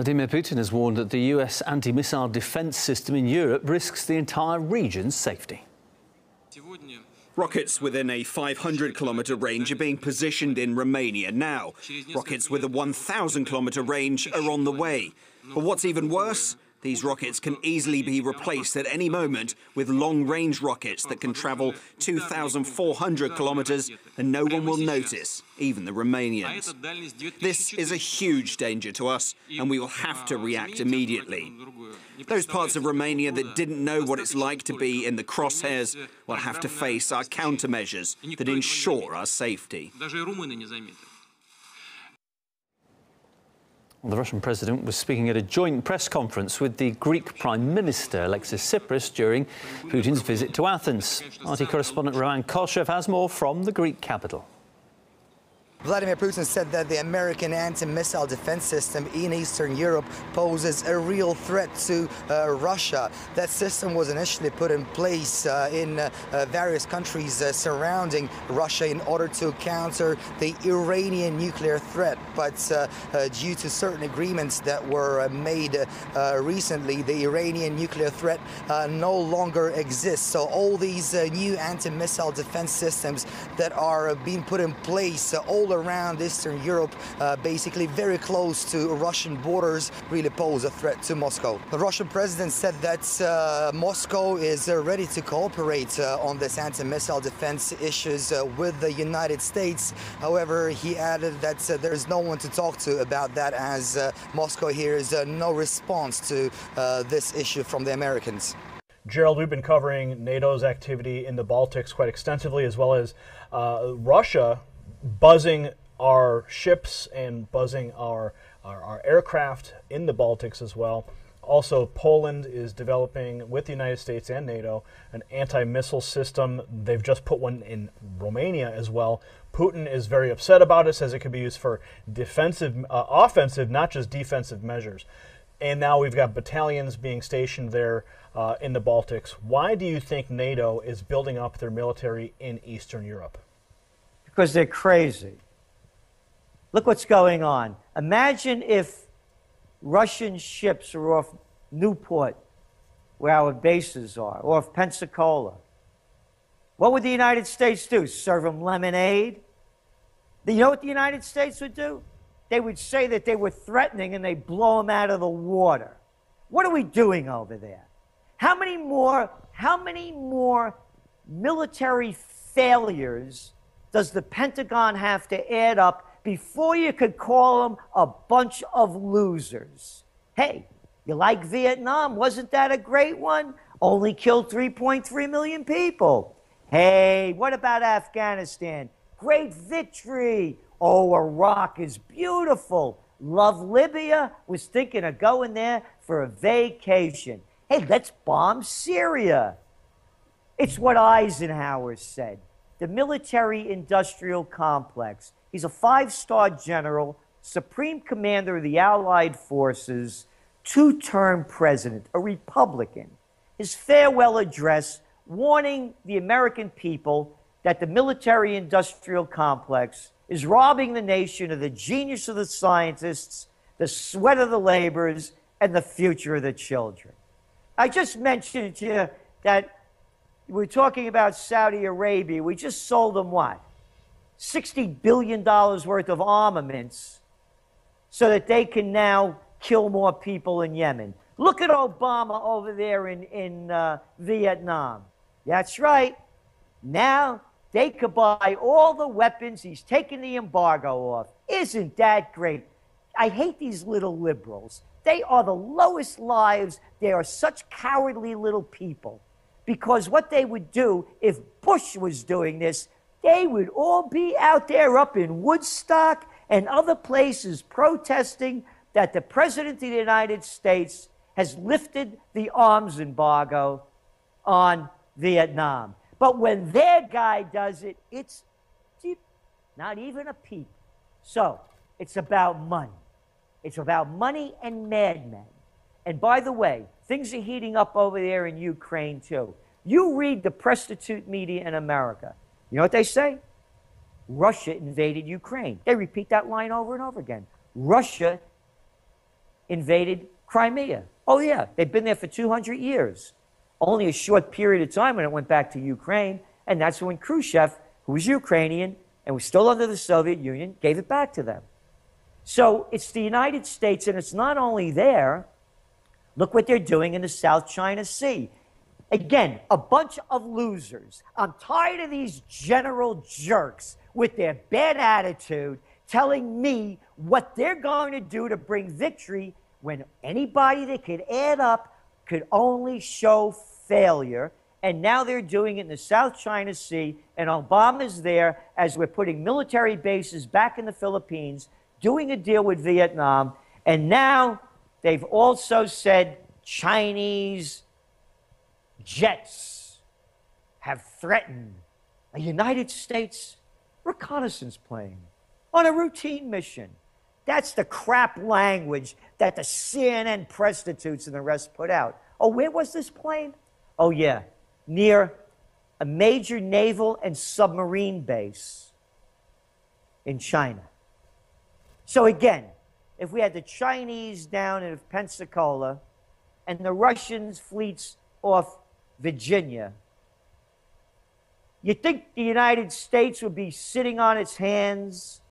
Vladimir Putin has warned that the US anti missile defence system in Europe risks the entire region's safety. Rockets within a 500 kilometre range are being positioned in Romania now. Rockets with a 1,000 kilometre range are on the way. But what's even worse? These rockets can easily be replaced at any moment with long-range rockets that can travel 2,400 kilometers and no one will notice, even the Romanians. This is a huge danger to us and we will have to react immediately. Those parts of Romania that didn't know what it's like to be in the crosshairs will have to face our countermeasures that ensure our safety. Well, the Russian president was speaking at a joint press conference with the Greek Prime Minister Alexis Tsipras during Putin's visit to Athens. RT correspondent Roman Koshev has more from the Greek capital. Vladimir Putin said that the American anti-missile defense system in Eastern Europe poses a real threat to uh, Russia. That system was initially put in place uh, in uh, uh various countries uh, surrounding Russia in order to counter the Iranian nuclear threat. But uh, due to certain agreements that were made recently, the Iranian nuclear threat no longer exists. So all these new anti-missile defense systems that are being put in place all around Eastern Europe, uh, basically very close to Russian borders, really pose a threat to Moscow. The Russian president said that uh, Moscow is uh, ready to cooperate uh, on this anti-missile defense issues uh, with the United States. However, he added that there is no one to talk to about that as Moscow hears no response to this issue from the Americans. Gerald, we've been covering NATO's activity in the Baltics quite extensively, as well as uh, Russia buzzing our ships and buzzing our, our, our, aircraft in the Baltics as well. Also, Poland is developing with the United States and NATO an anti missile system. They've just put one in Romania as well. Putin is very upset about it, says it could be used for defensive, uh, offensive, not just defensive measures. And now we've got battalions being stationed there uh, in the Baltics. Why do you think NATO is building up their military in Eastern Europe? Because they're crazy. Look what's going on. Imagine if Russian ships are off Newport, where our bases are, or off Pensacola. What would the United States do? Serve them lemonade? You know what the United States would do? They would say that they were threatening and they blow them out of the water. What are we doing over there? How many more, how many more military failures does the Pentagon have to add up before you could call them a bunch of losers? Hey, you like Vietnam? Wasn't that a great one? Only killed 3.3 million people. Hey, what about Afghanistan? Great victory. Oh, Iraq is beautiful. Love Libya. Was thinking of going there for a vacation. Hey, let's bomb Syria. It's what Eisenhower said the military industrial complex. He's a five star general, supreme commander of the Allied forces, two term president, a Republican. His farewell address warning the American people that the military industrial complex is robbing the nation of the genius of the scientists, the sweat of the laborers, and the future of the children. I just mentioned to you that we're talking about Saudi Arabia. We just sold them what? $60 billion worth of armaments so that they can now kill more people in Yemen. Look at Obama over there in, in uh, Vietnam. That's right. Now they could buy all the weapons. He's taken the embargo off. Isn't that great? I hate these little liberals. They are the lowest lives. They are such cowardly little people. Because what they would do if Bush was doing this, they would all be out there up in Woodstock and other places protesting that the President of the United States has lifted the arms embargo on Vietnam. But when their guy does it, it's not even a peep. So it's about money. It's about money and madmen. And by the way, things are heating up over there in Ukraine too. You read the prostitute media in America. You know what they say? Russia invaded Ukraine. They repeat that line over and over again. Russia invaded Crimea. Oh, yeah, they've been there for 200 years. Only a short period of time when it went back to Ukraine, and that's when Khrushchev, who was Ukrainian and was still under the Soviet Union, gave it back to them. So it's the United States, and it's not only there. Look what they're doing in the South China Sea. Again, a bunch of losers. I'm tired of these general jerks with their bad attitude telling me what they're going to do to bring victory when anybody that could add up could only show failure. And now they're doing it in the South China Sea, and Obama's there as we're putting military bases back in the Philippines, doing a deal with Vietnam, and now they've also said Chinese jets have threatened a United States reconnaissance plane on a routine mission. That's the crap language that the CNN prostitutes and the rest put out. Oh, where was this plane? Oh, yeah, near a major naval and submarine base in China. So, again, if we had the Chinese down in Pensacola and the Russians' fleets off Virginia, you think the United States would be sitting on its hands